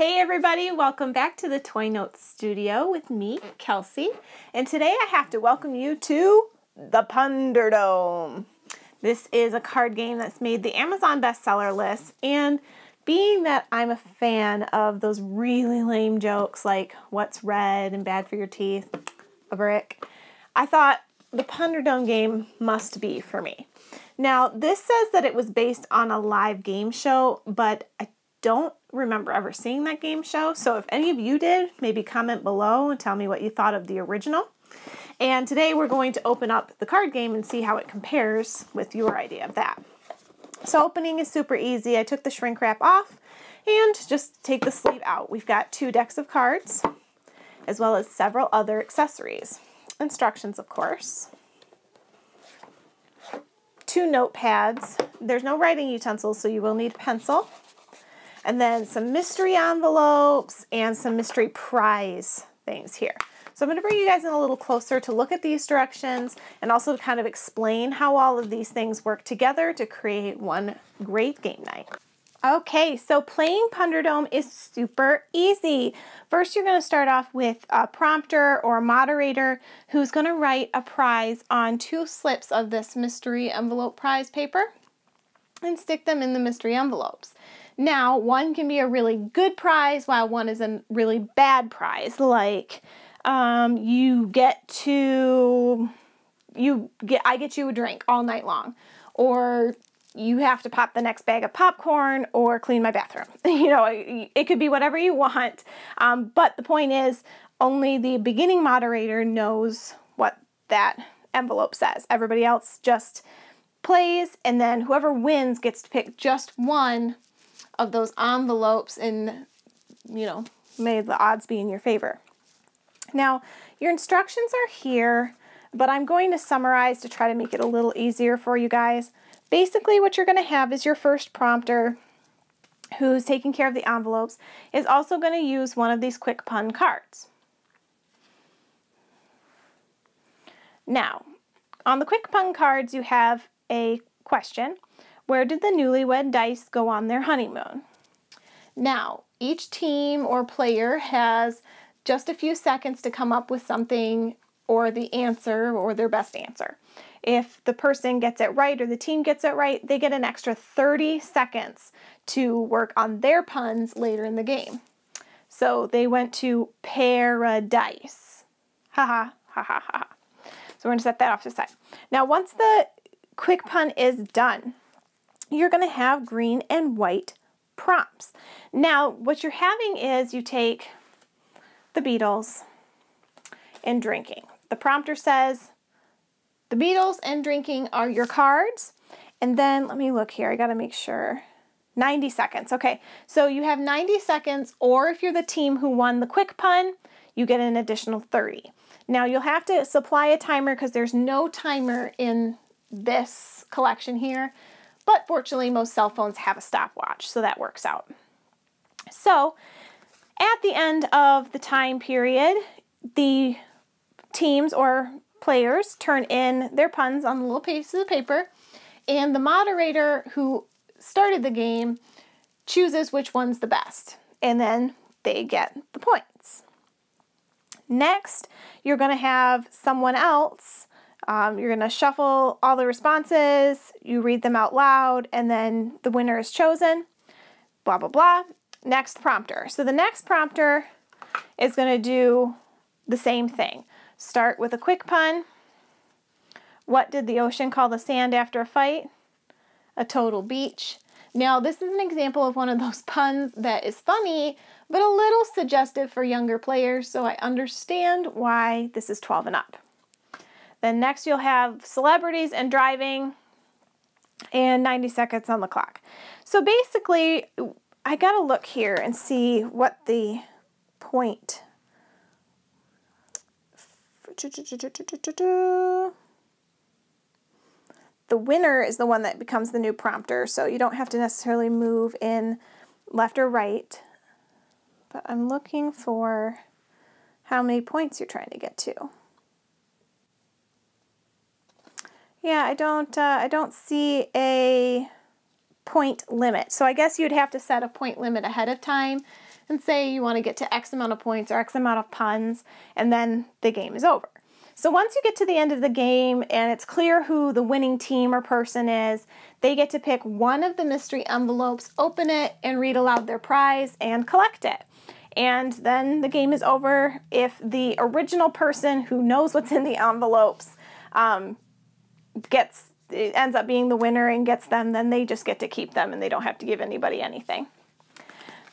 Hey everybody, welcome back to the Toy Notes Studio with me, Kelsey. And today I have to welcome you to the Punderdome. This is a card game that's made the Amazon bestseller list and being that I'm a fan of those really lame jokes like what's red and bad for your teeth, a brick, I thought the Punderdome game must be for me. Now, this says that it was based on a live game show, but I don't remember ever seeing that game show. So if any of you did, maybe comment below and tell me what you thought of the original. And today we're going to open up the card game and see how it compares with your idea of that. So opening is super easy. I took the shrink wrap off and just take the sleeve out. We've got two decks of cards as well as several other accessories. Instructions, of course. Two notepads. There's no writing utensils, so you will need a pencil and then some mystery envelopes and some mystery prize things here. So I'm going to bring you guys in a little closer to look at these directions and also to kind of explain how all of these things work together to create one great game night. Okay, so playing Punderdome is super easy. First, you're going to start off with a prompter or a moderator who's going to write a prize on two slips of this mystery envelope prize paper and stick them in the mystery envelopes. Now, one can be a really good prize while one is a really bad prize. Like, um, you get to, you get, I get you a drink all night long, or you have to pop the next bag of popcorn or clean my bathroom. you know, it could be whatever you want. Um, but the point is, only the beginning moderator knows what that envelope says. Everybody else just plays, and then whoever wins gets to pick just one of those envelopes and, you know, may the odds be in your favor. Now, your instructions are here, but I'm going to summarize to try to make it a little easier for you guys. Basically, what you're going to have is your first prompter who's taking care of the envelopes is also going to use one of these quick pun cards. Now, on the quick pun cards, you have a question where did the newlywed dice go on their honeymoon? Now, each team or player has just a few seconds to come up with something or the answer or their best answer. If the person gets it right or the team gets it right, they get an extra 30 seconds to work on their puns later in the game. So they went to paradise. Ha ha ha ha ha. So we're to set that off to the side. Now, once the quick pun is done, you're going to have green and white prompts. Now, what you're having is you take the Beatles and drinking. The prompter says the Beatles and drinking are your cards. And then let me look here. I got to make sure. 90 seconds. Okay, so you have 90 seconds, or if you're the team who won the quick pun, you get an additional 30. Now you'll have to supply a timer because there's no timer in this collection here. But fortunately, most cell phones have a stopwatch, so that works out. So at the end of the time period, the teams or players turn in their puns on little pieces of paper, and the moderator who started the game chooses which one's the best, and then they get the points. Next, you're going to have someone else um, you're going to shuffle all the responses, you read them out loud, and then the winner is chosen. Blah, blah, blah. Next prompter. So the next prompter is going to do the same thing. Start with a quick pun. What did the ocean call the sand after a fight? A total beach. Now, this is an example of one of those puns that is funny, but a little suggestive for younger players, so I understand why this is 12 and up. Then next you'll have celebrities and driving and 90 seconds on the clock. So basically, I got to look here and see what the point. The winner is the one that becomes the new prompter, so you don't have to necessarily move in left or right. But I'm looking for how many points you're trying to get to. Yeah, I don't, uh, I don't see a point limit. So I guess you'd have to set a point limit ahead of time and say you want to get to X amount of points or X amount of puns, and then the game is over. So once you get to the end of the game and it's clear who the winning team or person is, they get to pick one of the mystery envelopes, open it, and read aloud their prize and collect it. And then the game is over if the original person who knows what's in the envelopes um, gets ends up being the winner and gets them, then they just get to keep them and they don't have to give anybody anything.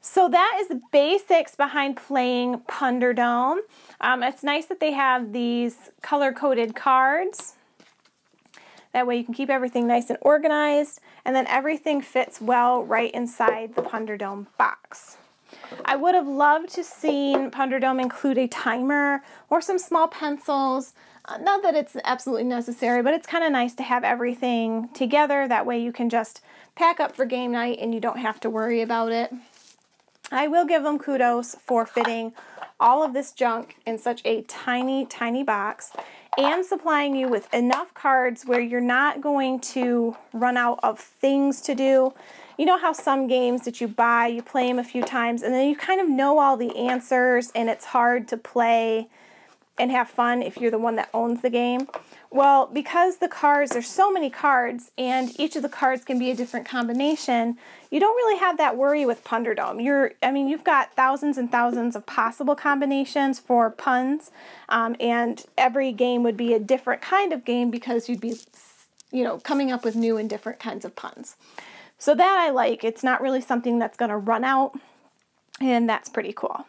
So that is the basics behind playing Punderdome. Um, it's nice that they have these color-coded cards. That way you can keep everything nice and organized, and then everything fits well right inside the Punderdome box. I would have loved to seen Punderdome include a timer or some small pencils. Uh, not that it's absolutely necessary, but it's kind of nice to have everything together. That way you can just pack up for game night and you don't have to worry about it. I will give them kudos for fitting all of this junk in such a tiny, tiny box and supplying you with enough cards where you're not going to run out of things to do. You know how some games that you buy, you play them a few times, and then you kind of know all the answers, and it's hard to play and have fun if you're the one that owns the game? Well, because the cards, there's so many cards, and each of the cards can be a different combination, you don't really have that worry with Punderdome. You're, I mean, you've got thousands and thousands of possible combinations for puns, um, and every game would be a different kind of game because you'd be, you know, coming up with new and different kinds of puns. So that I like. It's not really something that's going to run out, and that's pretty cool.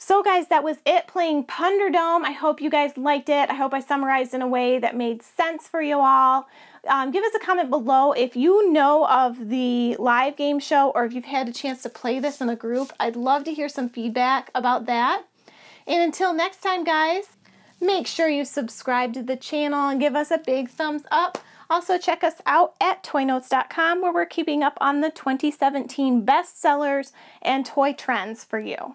So guys, that was it playing Punderdome. I hope you guys liked it. I hope I summarized in a way that made sense for you all. Um, give us a comment below if you know of the live game show or if you've had a chance to play this in a group. I'd love to hear some feedback about that. And until next time, guys, make sure you subscribe to the channel and give us a big thumbs up. Also, check us out at toynotes.com where we're keeping up on the 2017 bestsellers and toy trends for you.